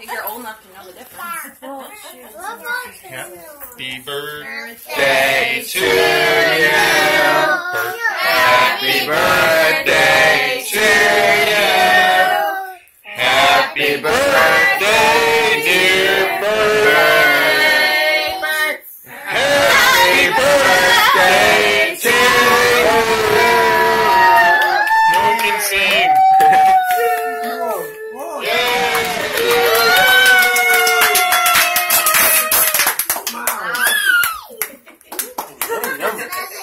think you're old enough to know the difference. Happy birthday to you. Happy birthday to you. Happy birthday. nervous.